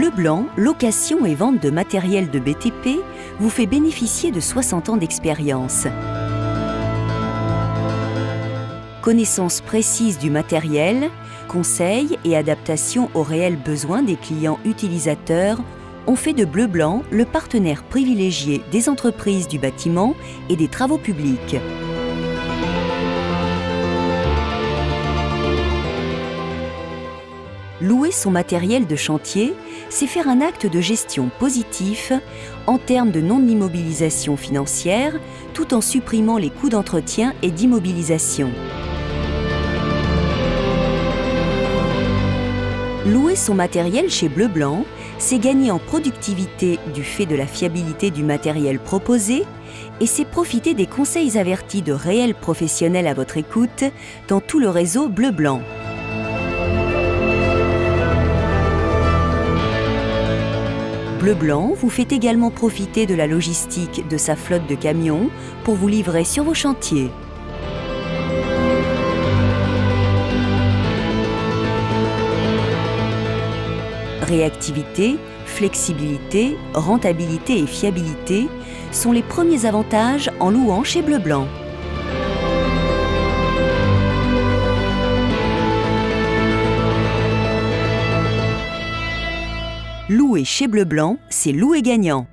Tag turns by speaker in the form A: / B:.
A: Bleu Blanc, location et vente de matériel de BTP vous fait bénéficier de 60 ans d'expérience. Connaissance précise du matériel, conseils et adaptation aux réels besoins des clients utilisateurs ont fait de Bleu Blanc le partenaire privilégié des entreprises du bâtiment et des travaux publics. Louer son matériel de chantier, c'est faire un acte de gestion positif en termes de non-immobilisation financière tout en supprimant les coûts d'entretien et d'immobilisation. Louer son matériel chez Bleu Blanc, c'est gagner en productivité du fait de la fiabilité du matériel proposé et c'est profiter des conseils avertis de réels professionnels à votre écoute dans tout le réseau Bleu Blanc. Bleu Blanc vous fait également profiter de la logistique de sa flotte de camions pour vous livrer sur vos chantiers. Réactivité, flexibilité, rentabilité et fiabilité sont les premiers avantages en louant chez Bleu Blanc. Louer chez Bleu Blanc, c'est louer gagnant.